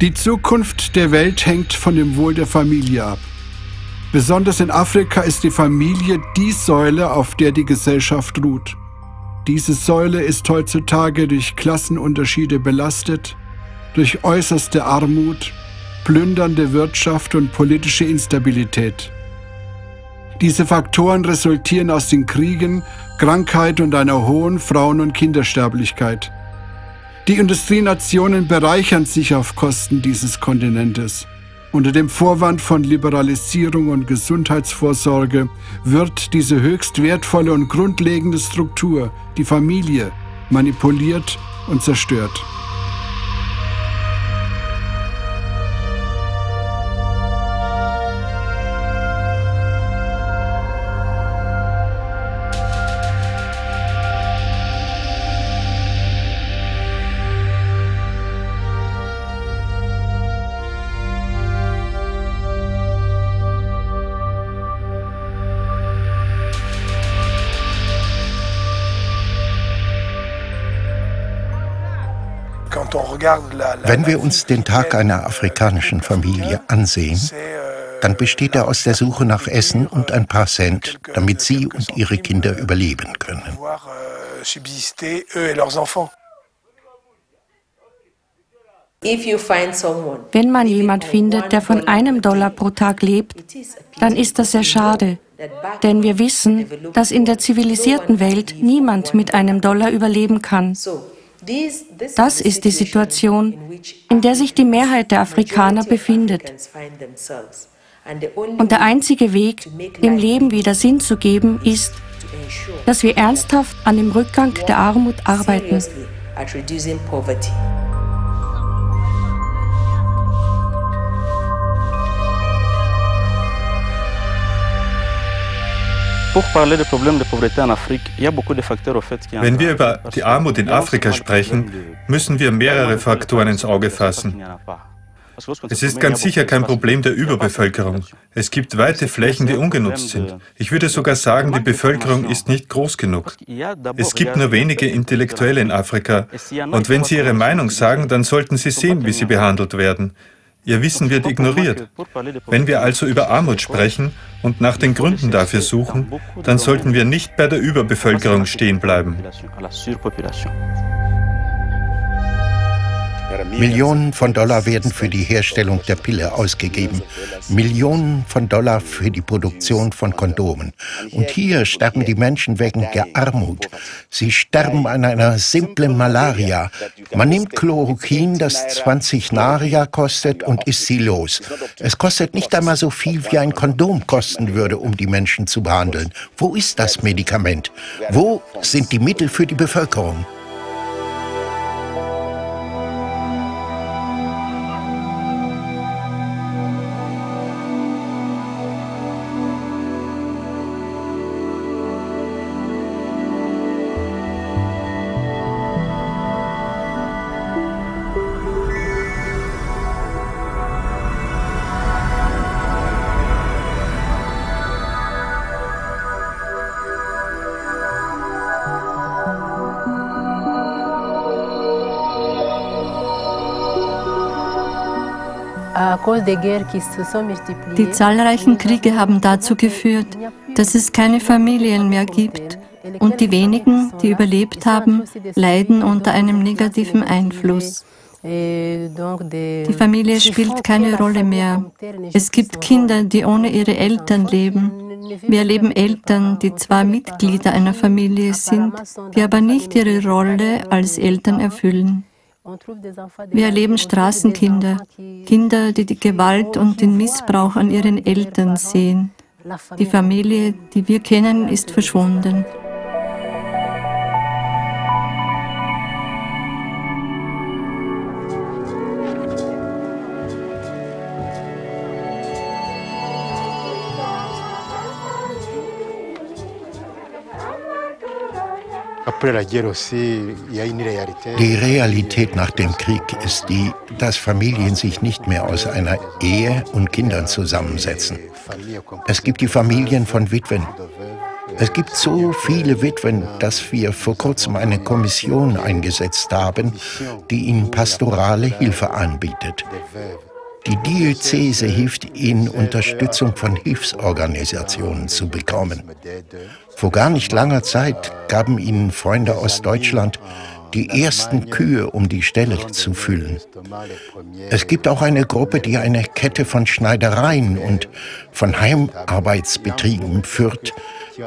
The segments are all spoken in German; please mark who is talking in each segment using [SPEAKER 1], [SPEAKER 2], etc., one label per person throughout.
[SPEAKER 1] Die Zukunft der Welt hängt von dem Wohl der Familie ab. Besonders in Afrika ist die Familie die Säule, auf der die Gesellschaft ruht. Diese Säule ist heutzutage durch Klassenunterschiede belastet, durch äußerste Armut, plündernde Wirtschaft und politische Instabilität. Diese Faktoren resultieren aus den Kriegen, Krankheit und einer hohen Frauen- und Kindersterblichkeit. Die Industrienationen bereichern sich auf Kosten dieses Kontinentes. Unter dem Vorwand von Liberalisierung und Gesundheitsvorsorge wird diese höchst wertvolle und grundlegende Struktur, die Familie, manipuliert und zerstört.
[SPEAKER 2] Wenn wir uns den Tag einer afrikanischen Familie ansehen, dann besteht er aus der Suche nach Essen und ein paar Cent, damit sie und ihre Kinder überleben können.
[SPEAKER 3] Wenn man jemand findet, der von einem Dollar pro Tag lebt, dann ist das sehr schade. Denn wir wissen, dass in der zivilisierten Welt niemand mit einem Dollar überleben kann. Das ist die Situation, in der sich die Mehrheit der Afrikaner befindet. Und der einzige Weg, dem Leben wieder Sinn zu geben, ist, dass wir ernsthaft an dem Rückgang der Armut arbeiten.
[SPEAKER 4] Wenn wir über die Armut in Afrika sprechen, müssen wir mehrere Faktoren ins Auge fassen. Es ist ganz sicher kein Problem der Überbevölkerung. Es gibt weite Flächen, die ungenutzt sind. Ich würde sogar sagen, die Bevölkerung ist nicht groß genug. Es gibt nur wenige Intellektuelle in Afrika. Und wenn sie ihre Meinung sagen, dann sollten sie sehen, wie sie behandelt werden. Ihr Wissen wird ignoriert. Wenn wir also über Armut sprechen und nach den Gründen dafür suchen, dann sollten wir nicht bei der Überbevölkerung stehen bleiben.
[SPEAKER 2] Millionen von Dollar werden für die Herstellung der Pille ausgegeben. Millionen von Dollar für die Produktion von Kondomen. Und hier sterben die Menschen wegen der Armut. Sie sterben an einer simplen Malaria. Man nimmt Chloroquin, das 20 Naria kostet, und ist sie los. Es kostet nicht einmal so viel, wie ein Kondom kosten würde, um die Menschen zu behandeln. Wo ist das Medikament? Wo sind die Mittel für die Bevölkerung?
[SPEAKER 3] Die zahlreichen Kriege haben dazu geführt, dass es keine Familien mehr gibt und die wenigen, die überlebt haben, leiden unter einem negativen Einfluss. Die Familie spielt keine Rolle mehr. Es gibt Kinder, die ohne ihre Eltern leben. Wir erleben Eltern, die zwar Mitglieder einer Familie sind, die aber nicht ihre Rolle als Eltern erfüllen. Wir erleben Straßenkinder, Kinder, die die Gewalt und den Missbrauch an ihren Eltern sehen. Die Familie, die wir kennen, ist verschwunden.
[SPEAKER 2] Die Realität nach dem Krieg ist die, dass Familien sich nicht mehr aus einer Ehe und Kindern zusammensetzen. Es gibt die Familien von Witwen. Es gibt so viele Witwen, dass wir vor kurzem eine Kommission eingesetzt haben, die ihnen pastorale Hilfe anbietet. Die Diözese hilft ihnen, Unterstützung von Hilfsorganisationen zu bekommen. Vor gar nicht langer Zeit gaben ihnen Freunde aus Deutschland die ersten Kühe, um die Ställe zu füllen. Es gibt auch eine Gruppe, die eine Kette von Schneidereien und von Heimarbeitsbetrieben führt,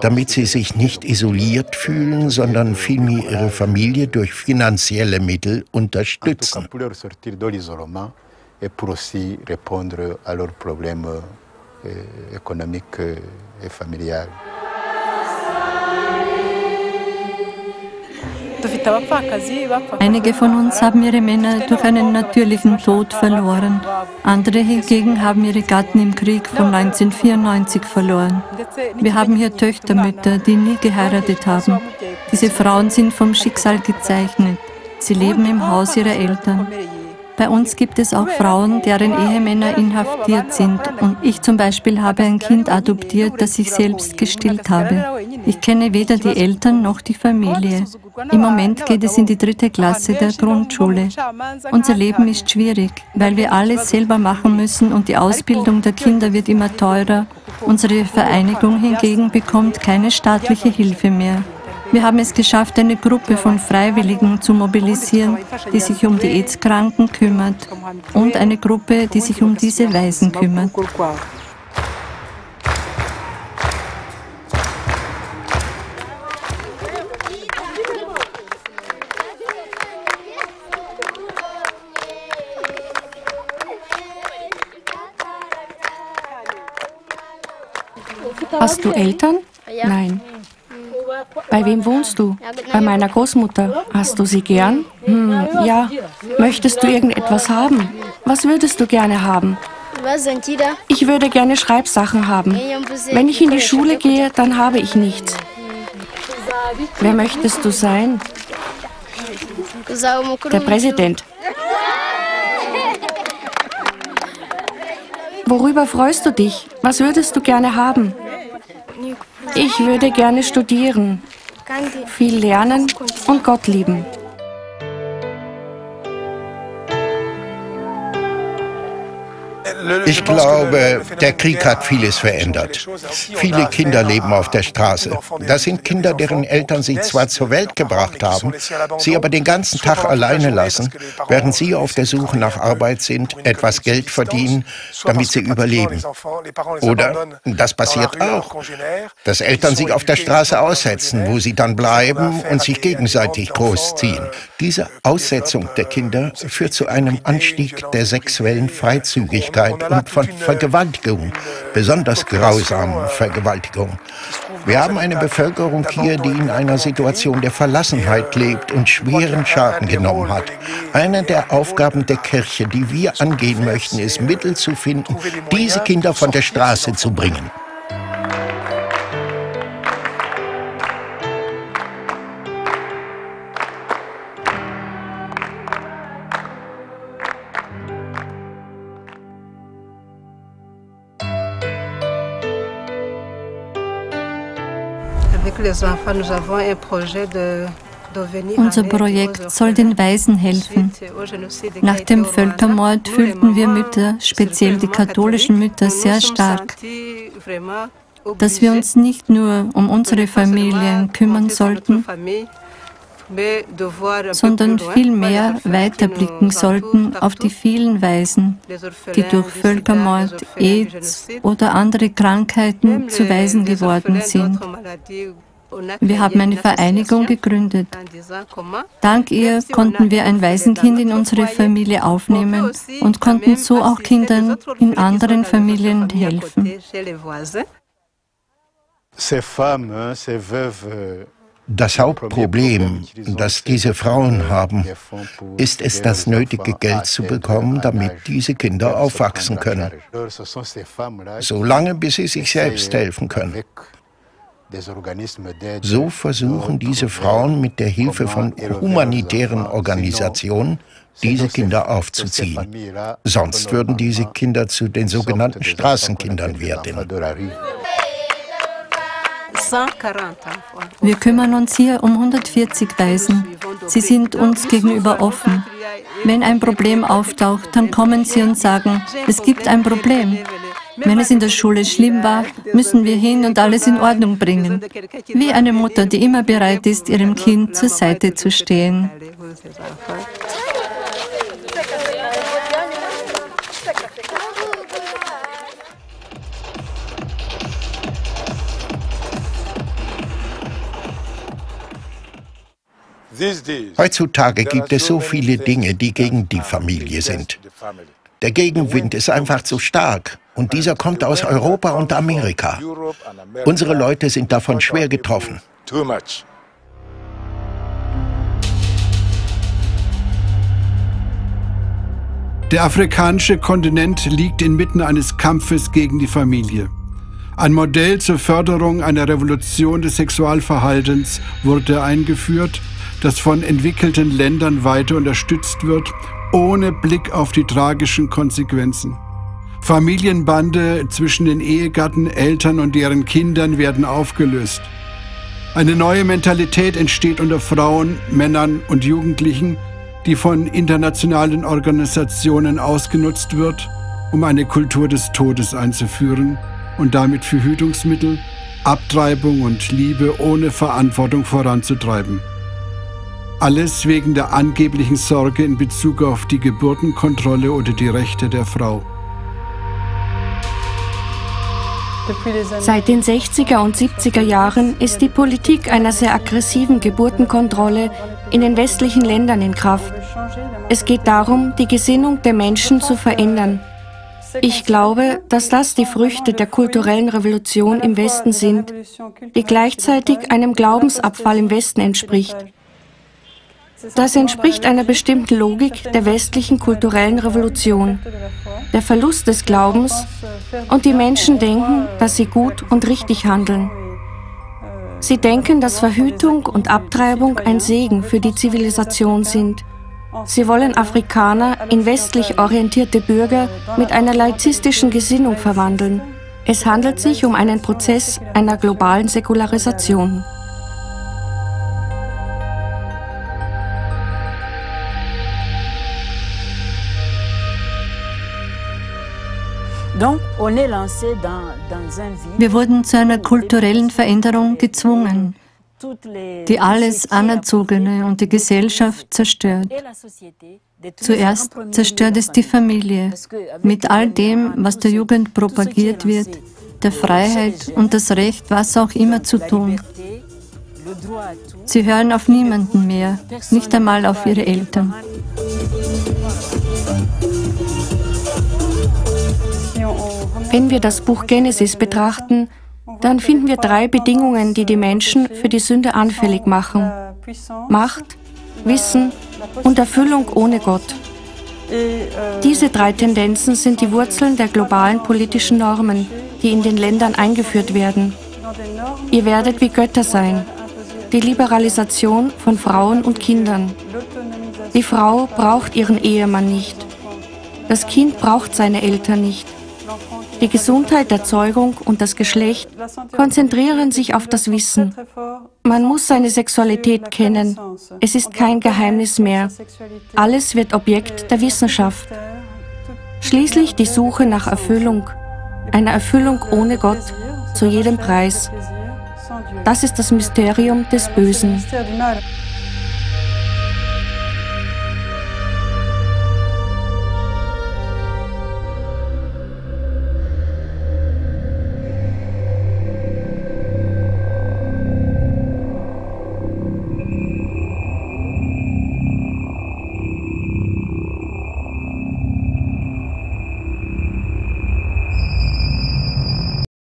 [SPEAKER 2] damit sie sich nicht isoliert fühlen, sondern vielmehr ihre Familie durch finanzielle Mittel unterstützen. Et pour aussi répondre à leurs problèmes économiques et familiales.
[SPEAKER 3] Einige von uns haben ihre Männer durch einen natürlichen Tod verloren. Andere hingegen haben ihre Gatten im Krieg von 1994 verloren. Wir haben hier Töchtermütter, die nie geheiratet haben. Diese Frauen sind vom Schicksal gezeichnet. Sie leben im Haus ihrer Eltern. Bei uns gibt es auch Frauen, deren Ehemänner inhaftiert sind. Und ich zum Beispiel habe ein Kind adoptiert, das ich selbst gestillt habe. Ich kenne weder die Eltern noch die Familie. Im Moment geht es in die dritte Klasse der Grundschule. Unser Leben ist schwierig, weil wir alles selber machen müssen und die Ausbildung der Kinder wird immer teurer. Unsere Vereinigung hingegen bekommt keine staatliche Hilfe mehr. Wir haben es geschafft, eine Gruppe von Freiwilligen zu mobilisieren, die sich um die AIDS-Kranken kümmert und eine Gruppe, die sich um diese Waisen kümmert.
[SPEAKER 5] Hast du Eltern? Nein. Bei wem wohnst du? Bei meiner Großmutter. Hast du sie gern? Hm, ja. Möchtest du irgendetwas haben? Was würdest du gerne haben? Ich würde gerne Schreibsachen haben. Wenn ich in die Schule gehe, dann habe ich nichts. Wer möchtest du sein? Der Präsident. Worüber freust du dich? Was würdest du gerne haben? Ich würde gerne studieren, viel lernen und Gott lieben.
[SPEAKER 2] Ich glaube, der Krieg hat vieles verändert. Viele Kinder leben auf der Straße. Das sind Kinder, deren Eltern sie zwar zur Welt gebracht haben, sie aber den ganzen Tag alleine lassen, während sie auf der Suche nach Arbeit sind, etwas Geld verdienen, damit sie überleben. Oder, das passiert auch, dass Eltern sich auf der Straße aussetzen, wo sie dann bleiben und sich gegenseitig großziehen. Diese Aussetzung der Kinder führt zu einem Anstieg der sexuellen Freizügigkeit und von Vergewaltigung, besonders grausamen Vergewaltigung. Wir haben eine Bevölkerung hier, die in einer Situation der Verlassenheit lebt und schweren Schaden genommen hat. Eine der Aufgaben der Kirche, die wir angehen möchten, ist Mittel zu finden, diese Kinder von der Straße zu bringen.
[SPEAKER 3] Unser Projekt soll den Waisen helfen. Nach dem Völkermord fühlten wir Mütter, speziell die katholischen Mütter, sehr stark, dass wir uns nicht nur um unsere Familien kümmern sollten, sondern vielmehr weiterblicken sollten auf die vielen Waisen, die durch Völkermord, AIDS oder andere Krankheiten zu Waisen geworden sind. Wir haben eine Vereinigung gegründet. Dank ihr konnten wir ein Waisenkind in unsere Familie aufnehmen und konnten so auch Kindern in anderen Familien helfen.
[SPEAKER 2] Das Hauptproblem, das diese Frauen haben, ist es, das nötige Geld zu bekommen, damit diese Kinder aufwachsen können. Solange bis sie sich selbst helfen können. So versuchen diese Frauen mit der Hilfe von humanitären Organisationen, diese Kinder aufzuziehen. Sonst würden diese Kinder zu den sogenannten Straßenkindern werden.
[SPEAKER 3] Wir kümmern uns hier um 140 Waisen. Sie sind uns gegenüber offen. Wenn ein Problem auftaucht, dann kommen sie und sagen, es gibt ein Problem. Wenn es in der Schule schlimm war, müssen wir hin und alles in Ordnung bringen. Wie eine Mutter, die immer bereit ist, ihrem Kind zur Seite zu stehen.
[SPEAKER 2] Heutzutage gibt es so viele Dinge, die gegen die Familie sind. Der Gegenwind ist einfach zu stark und dieser kommt aus Europa und Amerika. Unsere Leute sind davon schwer getroffen.
[SPEAKER 1] Der afrikanische Kontinent liegt inmitten eines Kampfes gegen die Familie. Ein Modell zur Förderung einer Revolution des Sexualverhaltens wurde eingeführt, das von entwickelten Ländern weiter unterstützt wird, ohne Blick auf die tragischen Konsequenzen. Familienbande zwischen den Ehegatten, Eltern und deren Kindern werden aufgelöst. Eine neue Mentalität entsteht unter Frauen, Männern und Jugendlichen, die von internationalen Organisationen ausgenutzt wird, um eine Kultur des Todes einzuführen und damit Verhütungsmittel, Abtreibung und Liebe ohne Verantwortung voranzutreiben. Alles wegen der angeblichen Sorge in Bezug auf die Geburtenkontrolle oder die Rechte der Frau.
[SPEAKER 5] Seit den 60er und 70er Jahren ist die Politik einer sehr aggressiven Geburtenkontrolle in den westlichen Ländern in Kraft. Es geht darum, die Gesinnung der Menschen zu verändern. Ich glaube, dass das die Früchte der kulturellen Revolution im Westen sind, die gleichzeitig einem Glaubensabfall im Westen entspricht. Das entspricht einer bestimmten Logik der westlichen kulturellen Revolution. Der Verlust des Glaubens und die Menschen denken, dass sie gut und richtig handeln. Sie denken, dass Verhütung und Abtreibung ein Segen für die Zivilisation sind. Sie wollen Afrikaner in westlich orientierte Bürger mit einer laizistischen Gesinnung verwandeln. Es handelt sich um einen Prozess einer globalen Säkularisation.
[SPEAKER 3] Wir wurden zu einer kulturellen Veränderung gezwungen, die alles Anerzogene und die Gesellschaft zerstört. Zuerst zerstört es die Familie mit all dem, was der Jugend propagiert wird, der Freiheit und das Recht, was auch immer zu tun. Sie hören auf niemanden mehr, nicht einmal auf ihre Eltern.
[SPEAKER 5] Wenn wir das Buch Genesis betrachten, dann finden wir drei Bedingungen, die die Menschen für die Sünde anfällig machen. Macht, Wissen und Erfüllung ohne Gott. Diese drei Tendenzen sind die Wurzeln der globalen politischen Normen, die in den Ländern eingeführt werden. Ihr werdet wie Götter sein. Die Liberalisation von Frauen und Kindern. Die Frau braucht ihren Ehemann nicht. Das Kind braucht seine Eltern nicht. Die Gesundheit der Zeugung und das Geschlecht konzentrieren sich auf das Wissen. Man muss seine Sexualität kennen. Es ist kein Geheimnis mehr. Alles wird Objekt der Wissenschaft. Schließlich die Suche nach Erfüllung. Eine Erfüllung ohne Gott, zu jedem Preis. Das ist das Mysterium des Bösen.